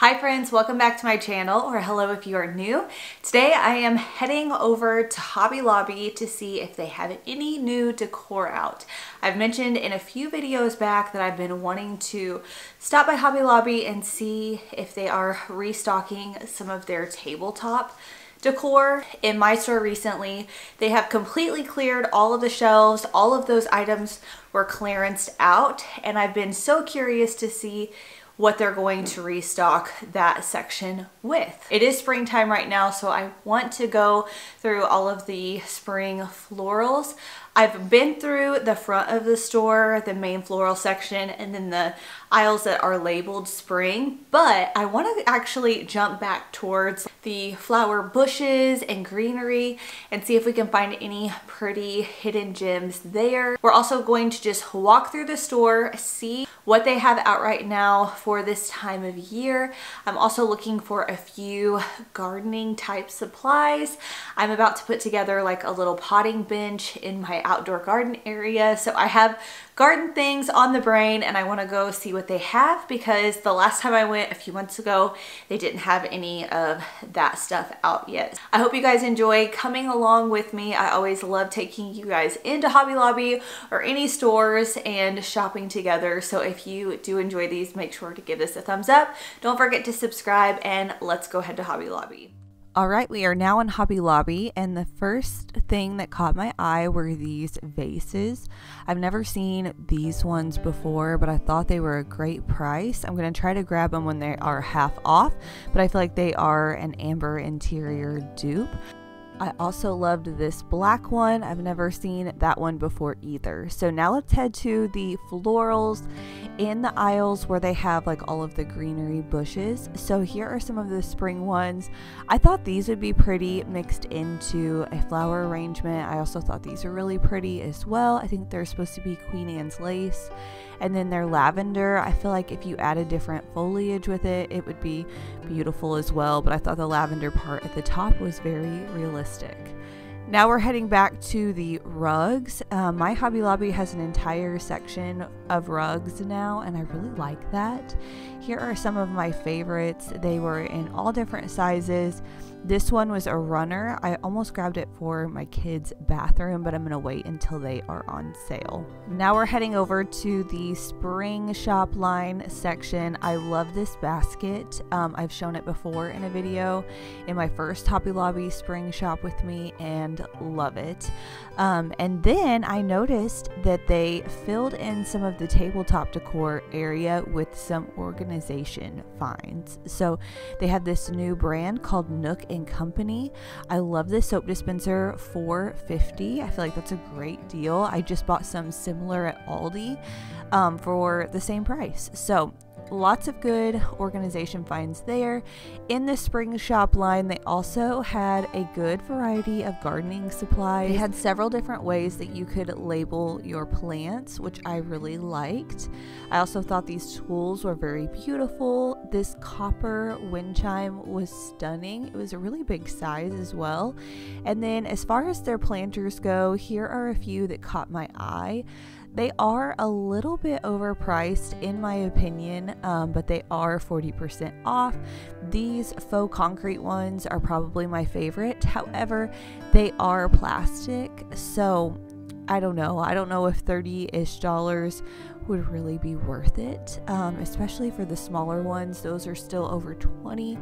Hi friends, welcome back to my channel, or hello if you are new. Today I am heading over to Hobby Lobby to see if they have any new decor out. I've mentioned in a few videos back that I've been wanting to stop by Hobby Lobby and see if they are restocking some of their tabletop decor in my store recently. They have completely cleared all of the shelves. All of those items were clearanced out and I've been so curious to see what they're going to restock that section with. It is springtime right now, so I want to go through all of the spring florals. I've been through the front of the store, the main floral section, and then the aisles that are labeled spring, but I want to actually jump back towards the flower bushes and greenery and see if we can find any pretty hidden gems there. We're also going to just walk through the store, see what they have out right now for this time of year. I'm also looking for a few gardening type supplies. I'm about to put together like a little potting bench in my outdoor garden area. So I have garden things on the brain and I want to go see what they have because the last time I went a few months ago, they didn't have any of that stuff out yet. I hope you guys enjoy coming along with me. I always love taking you guys into Hobby Lobby or any stores and shopping together. So if you do enjoy these, make sure to give this a thumbs up. Don't forget to subscribe and let's go head to Hobby Lobby. All right, we are now in Hobby Lobby, and the first thing that caught my eye were these vases. I've never seen these ones before, but I thought they were a great price. I'm going to try to grab them when they are half off, but I feel like they are an Amber Interior dupe. I also loved this black one. I've never seen that one before either. So now let's head to the florals in the aisles where they have like all of the greenery bushes. So here are some of the spring ones. I thought these would be pretty mixed into a flower arrangement. I also thought these are really pretty as well. I think they're supposed to be Queen Anne's lace. And then their lavender, I feel like if you added different foliage with it, it would be beautiful as well. But I thought the lavender part at the top was very realistic. Now we're heading back to the rugs. Um, my Hobby Lobby has an entire section of rugs now, and I really like that. Here are some of my favorites. They were in all different sizes. This one was a runner. I almost grabbed it for my kids' bathroom, but I'm going to wait until they are on sale. Now we're heading over to the spring shop line section. I love this basket. Um, I've shown it before in a video in my first Hobby Lobby spring shop with me and love it. Um, and then I noticed that they filled in some of the tabletop decor area with some organization finds. So they have this new brand called Nook and Company. I love this soap dispenser for 50. I feel like that's a great deal. I just bought some similar at Aldi um, for the same price. So lots of good organization finds there. In the spring shop line, they also had a good variety of gardening supplies. They had several different ways that you could label your plants, which I really liked. I also thought these tools were very beautiful. This copper wind chime was stunning. It was a really big size as well. And then as far as their planters go, here are a few that caught my eye. They are a little bit overpriced, in my opinion, um, but they are 40% off. These faux concrete ones are probably my favorite. However, they are plastic, so I don't know. I don't know if 30 ish dollars would really be worth it, um, especially for the smaller ones. Those are still over 20.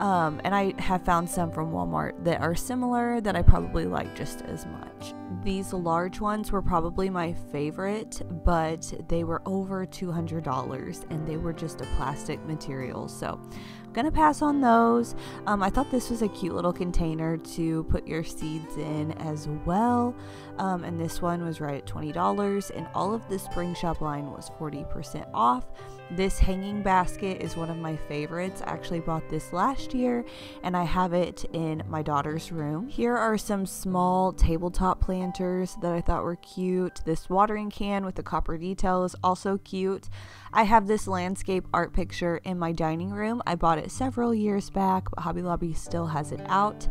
Um, and I have found some from Walmart that are similar that I probably like just as much. These large ones were probably my favorite, but they were over $200 and they were just a plastic material. So I'm gonna pass on those. Um, I thought this was a cute little container to put your seeds in as well. Um, and this one was right at $20 and all of the spring shop line was 40% off. This hanging basket is one of my favorites. I actually bought this last year and I have it in my daughter's room. Here are some small tabletop planters that I thought were cute. This watering can with the copper detail is also cute. I have this landscape art picture in my dining room. I bought it several years back, but Hobby Lobby still has it out.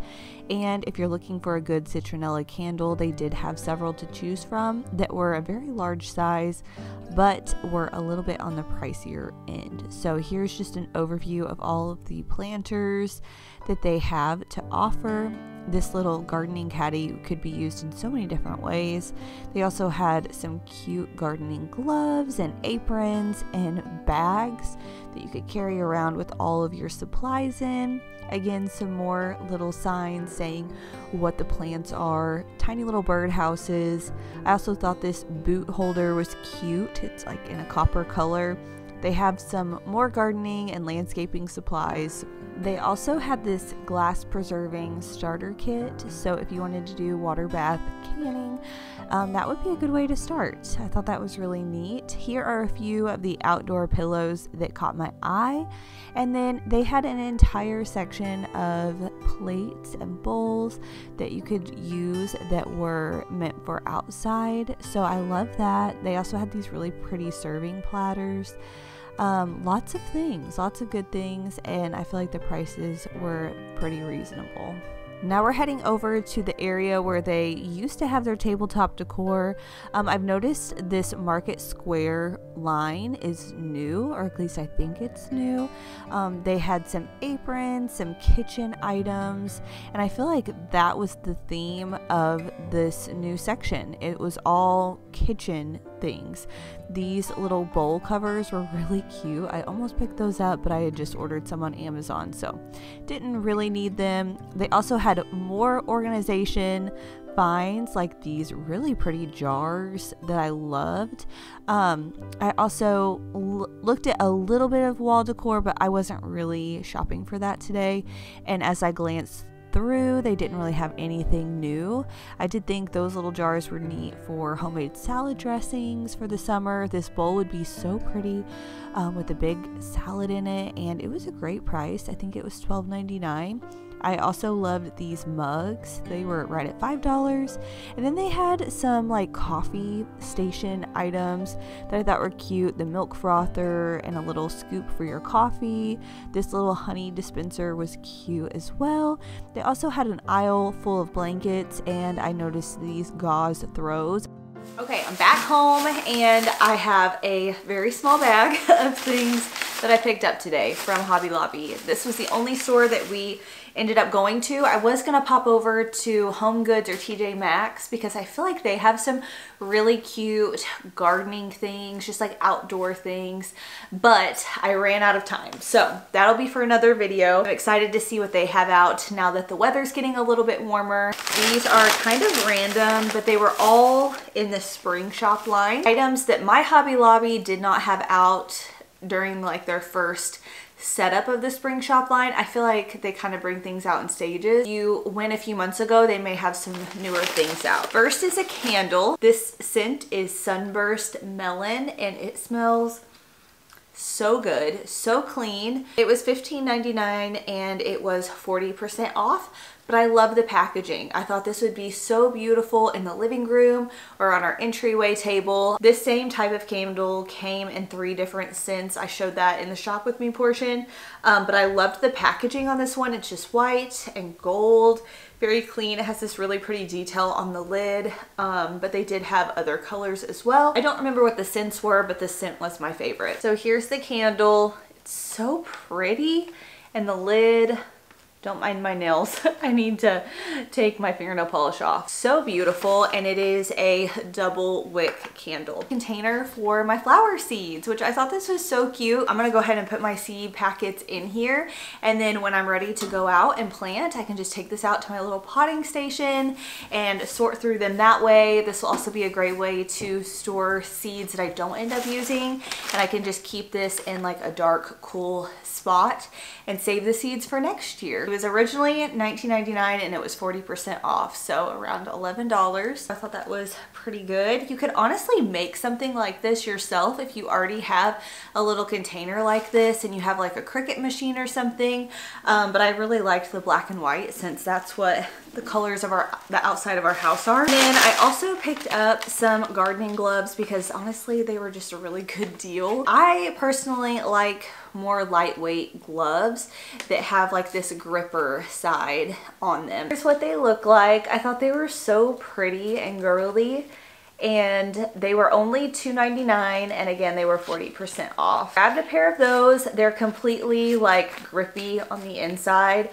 And if you're looking for a good citronella candle, they did have several to choose from that were a very large size, but were a little bit on the pricier end. So here's just an overview of all of the planters that they have to offer. This little gardening caddy could be used in so many different ways. They also had some cute gardening gloves and aprons and bags that you could carry around with all of your supplies in. Again, some more little signs saying what the plants are, tiny little birdhouses. I also thought this boot holder was cute. It's like in a copper color. They have some more gardening and landscaping supplies. They also had this glass preserving starter kit, so if you wanted to do water bath canning, um, that would be a good way to start. I thought that was really neat. Here are a few of the outdoor pillows that caught my eye, and then they had an entire section of plates and bowls that you could use that were meant for outside. So I love that. They also had these really pretty serving platters. Um, lots of things, lots of good things, and I feel like the prices were pretty reasonable. Now we're heading over to the area where they used to have their tabletop decor. Um, I've noticed this Market Square line is new, or at least I think it's new. Um, they had some aprons, some kitchen items, and I feel like that was the theme of this new section. It was all kitchen things. These little bowl covers were really cute. I almost picked those up, but I had just ordered some on Amazon, so didn't really need them. They also had more organization finds like these really pretty jars that I loved. Um, I also looked at a little bit of wall decor, but I wasn't really shopping for that today. And as I glanced through. They didn't really have anything new. I did think those little jars were neat for homemade salad dressings for the summer. This bowl would be so pretty um, with a big salad in it, and it was a great price. I think it was $12.99. I also loved these mugs. They were right at $5. And then they had some like coffee station items that I thought were cute. The milk frother and a little scoop for your coffee. This little honey dispenser was cute as well. They also had an aisle full of blankets and I noticed these gauze throws. Okay, I'm back home and I have a very small bag of things that I picked up today from Hobby Lobby. This was the only store that we ended up going to. I was to pop over to Home Goods or TJ Maxx because I feel like they have some really cute gardening things, just like outdoor things, but I ran out of time. So that'll be for another video. I'm excited to see what they have out now that the weather's getting a little bit warmer. These are kind of random, but they were all in the spring shop line. Items that my Hobby Lobby did not have out during like their first setup of the spring shop line. I feel like they kind of bring things out in stages. You went a few months ago, they may have some newer things out. First is a candle. This scent is Sunburst Melon and it smells so good, so clean. It was $15.99 and it was 40% off but I love the packaging. I thought this would be so beautiful in the living room or on our entryway table. This same type of candle came in three different scents. I showed that in the shop with me portion, um, but I loved the packaging on this one. It's just white and gold, very clean. It has this really pretty detail on the lid, um, but they did have other colors as well. I don't remember what the scents were, but the scent was my favorite. So here's the candle. It's so pretty and the lid don't mind my nails. I need to take my fingernail polish off. So beautiful and it is a double wick candle. Container for my flower seeds, which I thought this was so cute. I'm gonna go ahead and put my seed packets in here and then when I'm ready to go out and plant, I can just take this out to my little potting station and sort through them that way. This will also be a great way to store seeds that I don't end up using and I can just keep this in like a dark, cool spot and save the seeds for next year. Was originally $19.99 and it was 40% off, so around $11. I thought that was pretty good. You could honestly make something like this yourself if you already have a little container like this and you have like a Cricut machine or something, um, but I really liked the black and white since that's what the colors of our the outside of our house are. And then I also picked up some gardening gloves because honestly they were just a really good deal. I personally like more lightweight gloves that have like this gripper side on them. Here's what they look like. I thought they were so pretty and girly and they were only $2.99 and again they were 40% off. Grabbed a pair of those. They're completely like grippy on the inside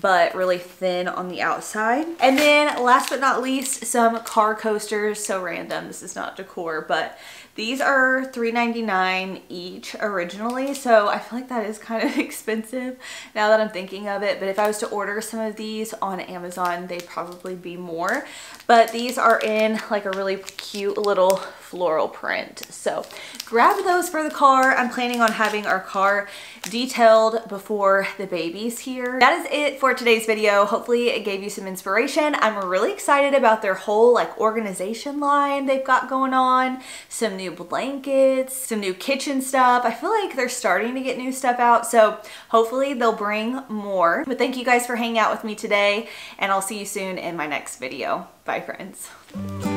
but really thin on the outside. And then last but not least, some car coasters. So random, this is not decor, but these are $3.99 each originally, so I feel like that is kind of expensive now that I'm thinking of it. But if I was to order some of these on Amazon, they'd probably be more. But these are in like a really cute little floral print. So grab those for the car. I'm planning on having our car detailed before the baby's here. That is it for today's video. Hopefully it gave you some inspiration. I'm really excited about their whole like organization line they've got going on. Some new blankets, some new kitchen stuff. I feel like they're starting to get new stuff out. So hopefully they'll bring more. But thank you guys for hanging out with me today and I'll see you soon in my next video. Bye friends.